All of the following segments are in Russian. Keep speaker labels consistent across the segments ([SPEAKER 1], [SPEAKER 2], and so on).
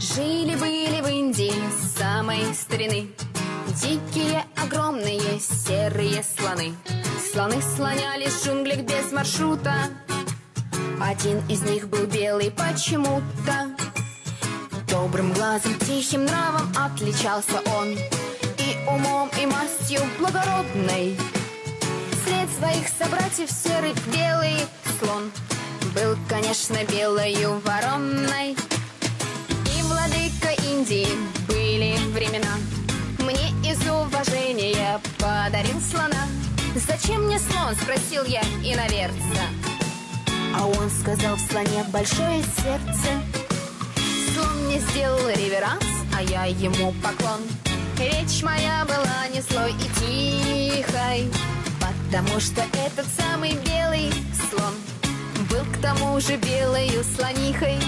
[SPEAKER 1] Жили-были в Индии самой старины. Дикие, огромные, серые слоны. Слоны слонялись в джунглях без маршрута. Один из них был белый почему-то. Добрым глазом, тихим нравом отличался он. И умом, и мастью благородной. След своих собратьев серый, белый слон Был, конечно, белою вороной Индии были времена. Мне из уважения подарил слона. Зачем мне слон, спросил я иноверца А он сказал в слоне большое сердце. Слон мне сделал реверанс, а я ему поклон. Речь моя была не злой и тихой Потому что этот самый белый слон Был к тому же белою слонихой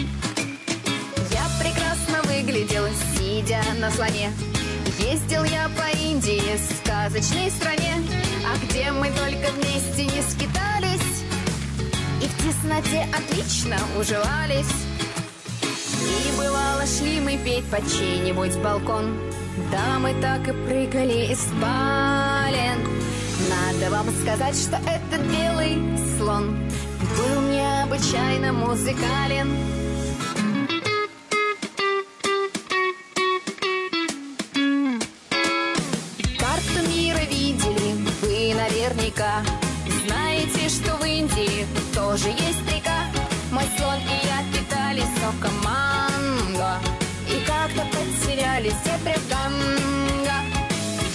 [SPEAKER 1] на слоне Ездил я по Индии, сказочной стране А где мы только вместе не скитались И в тесноте отлично уживались. И бывало шли мы петь под чей-нибудь балкон. Да мы так и прыгали из спален Надо вам сказать, что этот белый слон. Был необычайно музыкален наверняка Знаете, что в Индии тоже есть река? Мой слон и я питались соком манго. И как-то потерялись все прям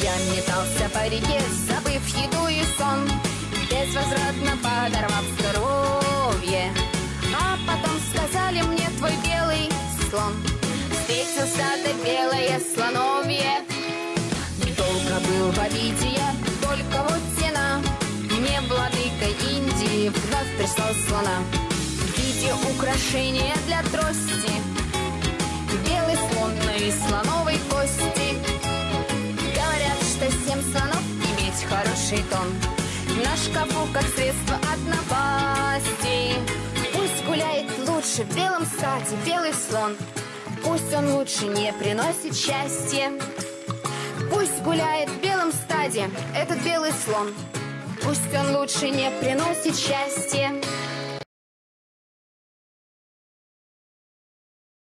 [SPEAKER 1] Я метался по реке, забыв еду и сон. Безвозвратно подорвав здоровье. А потом сказали мне твой белый слон Встретил стадо белое слоновье Долго был в обиде слона В виде украшения для трости. Белый слон из слоновой кости. Говорят, что семь слонов иметь хороший тон. На шкафу как средство от напасти. Пусть гуляет лучше в белом саде белый слон. Пусть он лучше не приносит счастья. Пусть гуляет в белом стаде этот белый слон. Пусть он лучше не приносит счастья